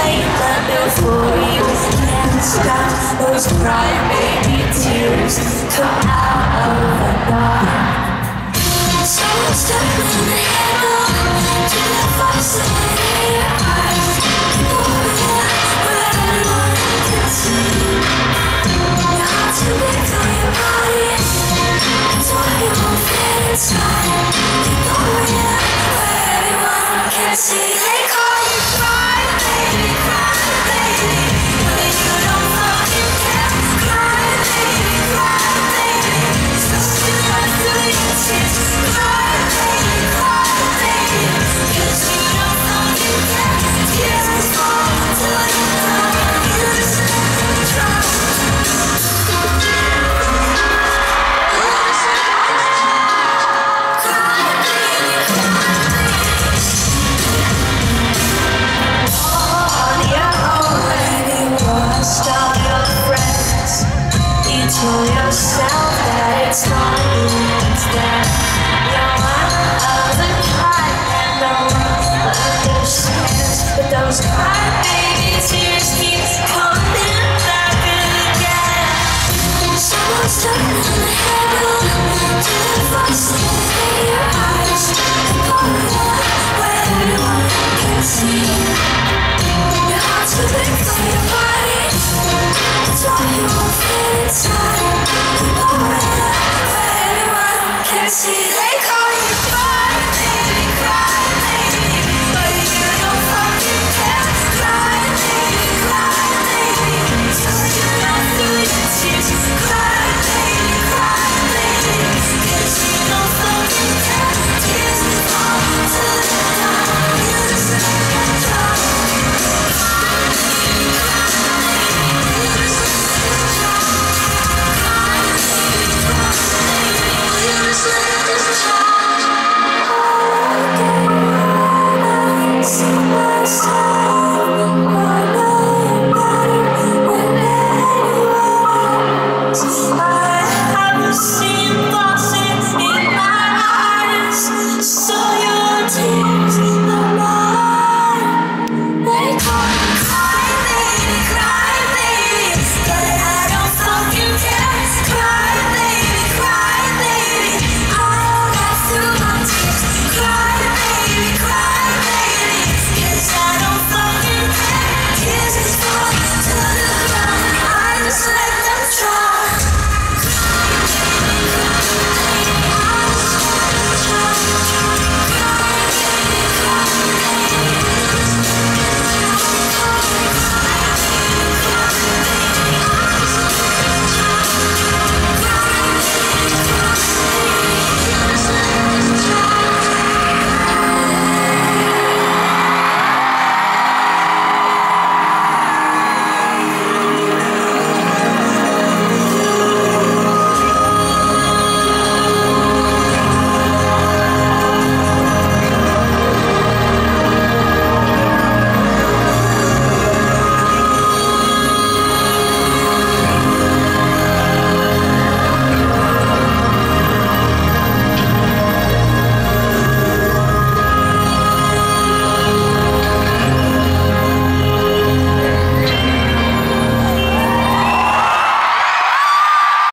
late, but before you can stop those cry baby tears come out of the dark. So stop those eyes.